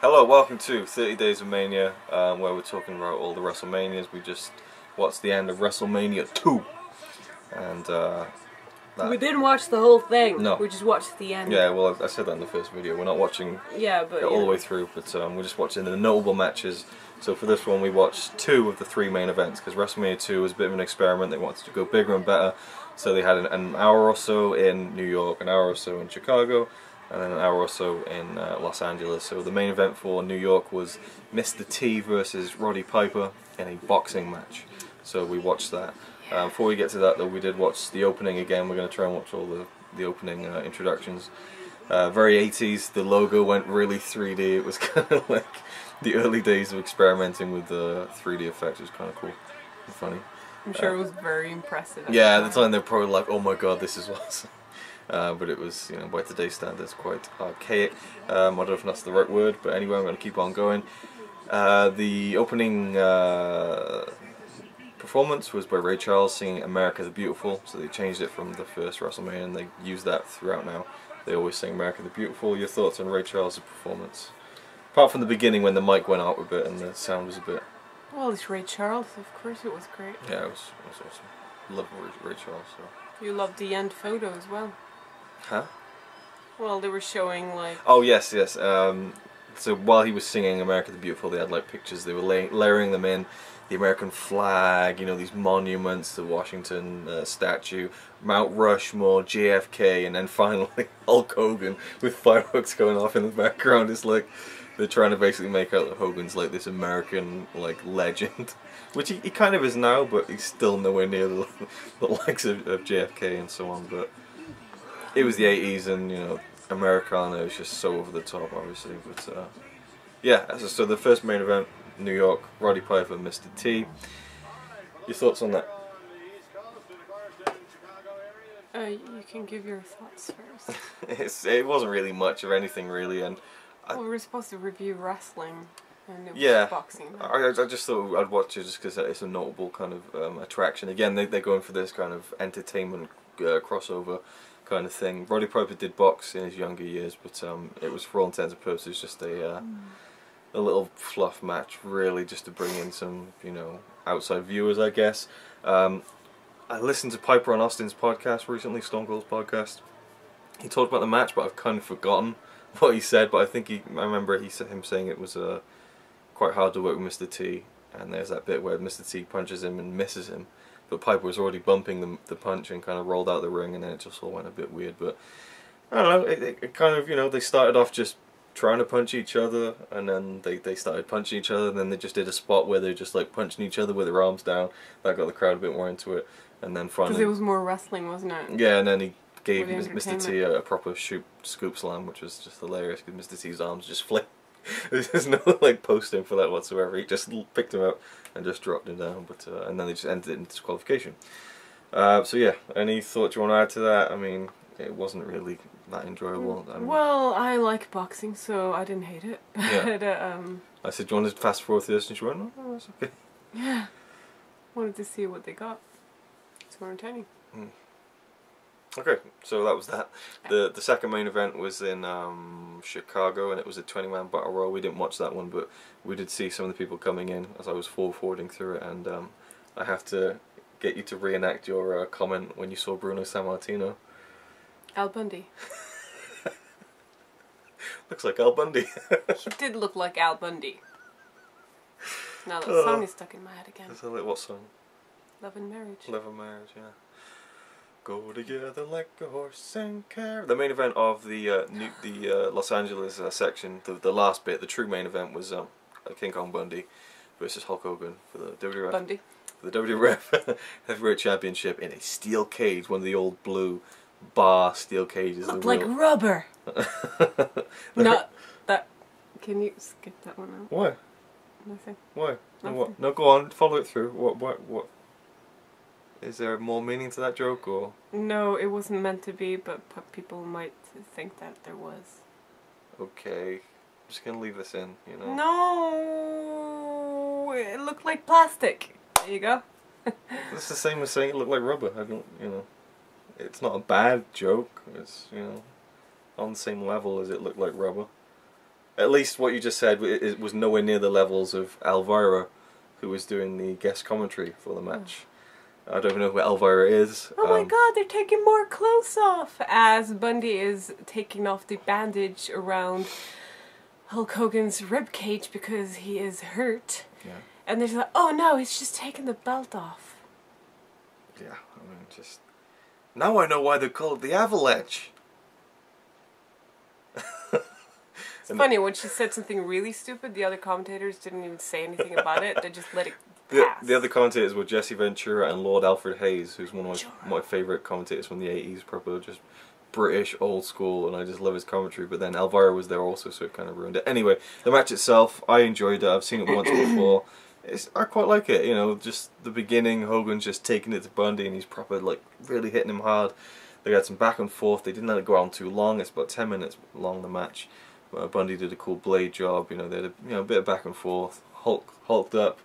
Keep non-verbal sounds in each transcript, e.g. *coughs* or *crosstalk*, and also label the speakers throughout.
Speaker 1: Hello, welcome to 30 Days of Mania, um, where we're talking about all the WrestleManias. We just watched the end of WrestleMania 2. And, uh, that,
Speaker 2: We didn't watch the whole thing.
Speaker 1: No.
Speaker 2: We just watched the end.
Speaker 1: yeah, well, I said that in the first video. We're not watching
Speaker 2: Yeah, but
Speaker 1: it all
Speaker 2: yeah.
Speaker 1: the way through, but um, we're just watching the notable matches. So for this one, we watched two of the three main events because WrestleMania 2 was a bit of an experiment. They wanted to go bigger and better, so they had an, an hour or so in New York, an hour or so in Chicago, and then an hour or so in uh, Los Angeles. So the main event for New York was Mr. T versus Roddy Piper in a boxing match. So we watched that. Um, before we get to that, though, we did watch the opening again. We're going to try and watch all the the opening uh, introductions. Uh, very 80s. The logo went really 3D. It was *laughs* kind of like the early days of experimenting with the 3D effects. It was kind of cool and funny.
Speaker 2: I'm sure it was very impressive. at
Speaker 1: Yeah, at the time they're probably like, "Oh my god, this is *laughs* awesome." Uh, but it was, you know, by today's standards, quite archaic. Um, I don't know if that's the right word, but anyway, I'm going to keep on going. Uh, the opening uh, performance was by Ray Charles singing "America the Beautiful," so they changed it from the first WrestleMania, and they use that throughout now. They always sing "America the Beautiful." Your thoughts on Ray Charles' performance? Apart from the beginning when the mic went out a bit and the sound was a bit,
Speaker 2: Well, it's Ray Charles. Of course, it was great.
Speaker 1: yeah, it was, it was awesome. Love Ray, Ray Charles. So.
Speaker 2: You loved the end photo as well.
Speaker 1: Huh?
Speaker 2: Well, they were showing like
Speaker 1: Oh yes, yes. Um, so while he was singing "America the Beautiful," they had like pictures. They were lay- layering them in, the American flag, you know, these monuments, the Washington uh, statue, Mount Rushmore, JFK, and then finally *laughs* Hulk Hogan with fireworks going off in the background. It's like they're trying to basically make out that Hogan's like this American like legend, *laughs* which he, he kind of is now, but he's still nowhere near the, *laughs* the likes of, of JFK and so on. But it was the 80s and you know Americana was just so over the top obviously but uh, yeah so, so the first main event New York Roddy Piper Mr. T your thoughts on that
Speaker 2: uh, you can give your thoughts first. *laughs*
Speaker 1: it's, it wasn't really much of anything really and I-
Speaker 2: well, we were supposed to review wrestling, and it was
Speaker 1: Yeah.
Speaker 2: boxing.
Speaker 1: I, I I just thought I'd watch it just because it's a notable kind of um, attraction again they, they're going for this kind of entertainment uh, crossover kind of thing Roddy Piper did box in his younger years but um, it was for all intents and purposes just a uh, a little fluff match, really, just to bring in some, you know, outside viewers, I guess. Um, I listened to Piper on Austin's podcast recently, Stone Cold's podcast. He talked about the match, but I've kind of forgotten *laughs* what he said. But I think he, I remember he said him saying it was uh, quite hard to work with Mr. T. And there's that bit where Mr. T punches him and misses him, but Piper was already bumping the the punch and kind of rolled out the ring, and then it just all went a bit weird. But I don't know. It, it, it kind of you know they started off just trying to punch each other and then they, they started punching each other and then they just did a spot where they're just like punching each other with their arms down that got the crowd a bit more into it and then
Speaker 2: Because
Speaker 1: finally
Speaker 2: it was more wrestling, wasn't it?
Speaker 1: yeah and then he gave Mr. T a, a proper shoot, scoop slam which was just hilarious because Mr. T's arms just flipped *laughs* there's no like posting for that whatsoever he just picked him up and just dropped him down but uh, and then they just ended it in disqualification uh, so yeah any thoughts you want to add to that I mean it wasn't really that enjoyable I mean,
Speaker 2: Well, I like boxing, so I didn't hate it. *laughs*
Speaker 1: Yeah.
Speaker 2: but, uh, um,
Speaker 1: I said, do you want to fast forward through this? And she went, no, no, that's okay.
Speaker 2: yeah, wanted to see what they got. It's more entertaining.
Speaker 1: Okay, so that was that. The the second main event was in um, Chicago, and it was a 20 man battle royal. We didn't watch that one, but we did see some of the people coming in as I was forward forwarding through it, and um, I have to get you to reenact your uh, comment when you saw Bruno Sammartino.
Speaker 2: Al Bundy. *laughs*
Speaker 1: Looks like Al Bundy. *laughs*
Speaker 2: He did look like Al Bundy. Now that
Speaker 1: Oh.
Speaker 2: song is stuck in my head again.
Speaker 1: That's a little, what song?
Speaker 2: Love and Marriage.
Speaker 1: Love and marriage, yeah. Go together like a horse and carriage. The main event of the uh, new, the uh, Los Angeles uh, section, the the last bit, the true main event was um, King Kong Bundy versus Hulk Hogan for the WWF
Speaker 2: Bundy.
Speaker 1: for the WWF *laughs* Heavyweight Championship in a steel cage, one of the old blue bar steel cages.
Speaker 2: Looked like
Speaker 1: real-
Speaker 2: rubber. *laughs* Not that. Can you skip that one out?
Speaker 1: Why?
Speaker 2: Nothing.
Speaker 1: Why? No, what? No, go on. Follow it through. What? What? What? Is there more meaning to that joke, or
Speaker 2: No, it wasn't meant to be, but people might think that there was.
Speaker 1: okay? I'm just gonna leave this in. You know.
Speaker 2: No, it looked like plastic. There you go. *laughs*
Speaker 1: It's the same as saying it looked like rubber. I don't, you know, it's not a bad joke. It's you know, on the same level as it looked like rubber. at least what you just said it, was nowhere near the levels of Elvira, who was doing the guest commentary for the match. I don't even know who Elvira is.
Speaker 2: Oh my
Speaker 1: Um,
Speaker 2: god, they're taking more clothes off as Bundy is taking off the bandage around Hulk Hogan's rib cage because he is hurt.
Speaker 1: Yeah,
Speaker 2: And they're just like, oh no, he's just taking the belt off.
Speaker 1: yeah. I mean, just now I know why they're called the Avalanche.
Speaker 2: It's funny, when she said something really stupid, the other commentators didn't even say anything about it. They just let it
Speaker 1: The, the other commentators were Jesse Ventura and Lord Alfred Hayes, who's one of my, my favourite commentators from the 80s, proper just British, old school, and I just love his commentary. But then Elvira was there also, so it kind of ruined it. Anyway, the match itself, I enjoyed it. I've seen it once *coughs* before. It's, I quite like it, you know, just the beginning, Hogan's just taking it to Bundy and he's proper, like, really hitting him hard. They had some back and forth. They didn't let it go on too long. It's about 10 minutes long, the match. Uh, Bundy did a cool blade job, you know, they had a, you know, a bit of back and forth. Hulk hulked up,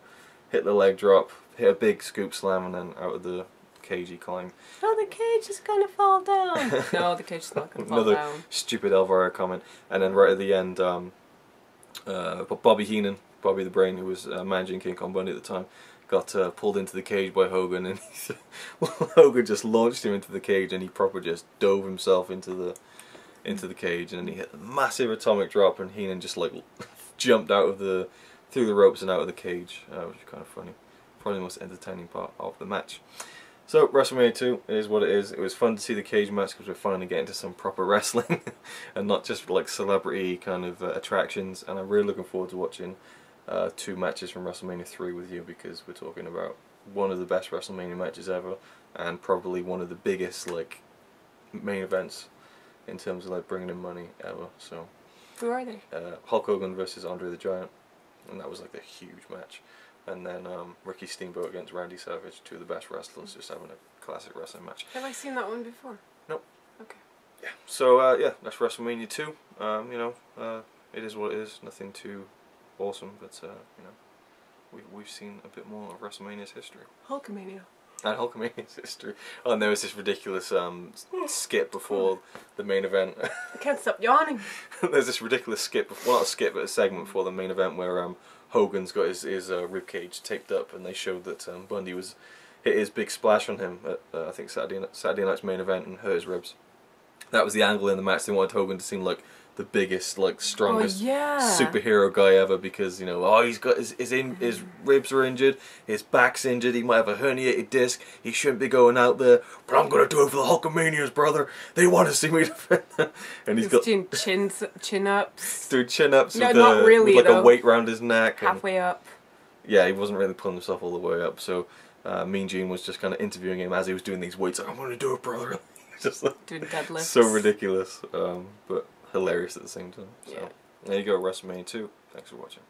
Speaker 1: hit the leg drop, hit a big scoop slam, and then out of the cage he climbed.
Speaker 2: Oh, the cage is gonna fall down. *laughs* no, the cage is not gonna fall
Speaker 1: Another
Speaker 2: down.
Speaker 1: Another stupid Elvira comment. And then right at the end, um, uh, Bobby Heenan, Bobby the Brain, who was uh, managing King Kong Bundy at the time, got uh, pulled into the cage by Hogan, and *laughs* Hogan just launched him into the cage, and he proper just dove himself into the into the cage, and then he hit a massive atomic drop, and Heenan just like *laughs* jumped out of the through the ropes and out of the cage, uh, which is kind of funny. Probably the most entertaining part of the match. So WrestleMania 2 is what it is. It was fun to see the cage match because we're finally getting to some proper *laughs* wrestling and not just like celebrity kind of uh, attractions. And I'm really looking forward to watching uh, two matches from WrestleMania 3 with you because we're talking about one of the best WrestleMania matches ever and probably one of the biggest like main events in terms of like bringing in money ever. So
Speaker 2: Who are they?
Speaker 1: uh, Hulk Hogan versus Andre the Giant, and that was like a huge match. And then um, Ricky Steamboat against Randy Savage, two of the best wrestlers, just having a classic wrestling match.
Speaker 2: Have I seen that one before?
Speaker 1: Nope.
Speaker 2: Okay.
Speaker 1: Yeah. So uh, yeah, that's WrestleMania two. Um, you know, uh, it is what it is. Nothing too awesome, but uh, you know, we've we've seen a bit more of WrestleMania's history
Speaker 2: Hulkamania.
Speaker 1: And Hulkamania's *laughs* history. Oh, and there was this ridiculous um, s- skip before the main event.
Speaker 2: I can't stop yawning. *laughs*
Speaker 1: There's this ridiculous skip, before, well not a skip, but a segment before the main event where um, Hogan's got his, his uh, rib cage taped up, and they showed that um, Bundy was hit his big splash on him at uh, I think Saturday Saturday night's main event and hurt his ribs. That was the angle in the match. They wanted Hogan to seem like the biggest, like strongest
Speaker 2: oh yeah.
Speaker 1: superhero guy ever because you know oh he's got his his, in, his ribs are injured, his back's injured, he might have a herniated disc, he shouldn't be going out there. But I'm gonna do it for the Hulkamaniacs, brother. They want to see me defend. them." *laughs* and he's
Speaker 2: He's
Speaker 1: got
Speaker 2: doing chin chin ups
Speaker 1: through *laughs* chin ups
Speaker 2: No,
Speaker 1: with,
Speaker 2: not
Speaker 1: a,
Speaker 2: really,
Speaker 1: with like
Speaker 2: though.
Speaker 1: a weight round his neck. And,
Speaker 2: halfway up.
Speaker 1: yeah, he wasn't really pulling himself all the way up. So uh, Mean Gene was just kind of interviewing him as he was doing these weights. Like, I'm gonna do it, brother. *laughs* just like,
Speaker 2: Doing deadlifts.
Speaker 1: so ridiculous, um, but hilarious at the same time. So
Speaker 2: Yeah.
Speaker 1: there you go, WrestleMania 2. Thanks for watching.